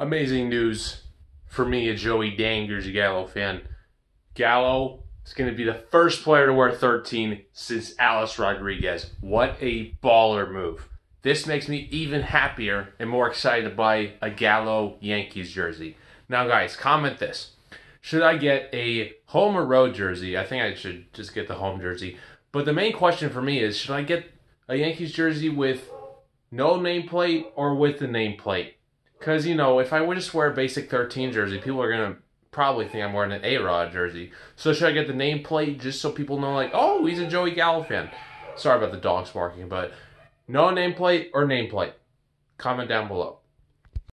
amazing news for me, a Joey Dangers Gallo fan. Gallo is going to be the first player to wear 13 since Alex Rodriguez. What a baller move. This makes me even happier and more excited to buy a Gallo Yankees jersey. Now, guys, comment this. Should I get a home or road jersey? I think I should just get the home jersey. But the main question for me is should I get a Yankees jersey with no nameplate or with the nameplate? Because, you know, if I would just wear a basic 13 jersey, people are going to probably think I'm wearing an A Rod jersey. So should I get the nameplate just so people know, like, oh, he's a Joey Gallo fan? Sorry about the dogs barking, but no nameplate or nameplate? Comment down below.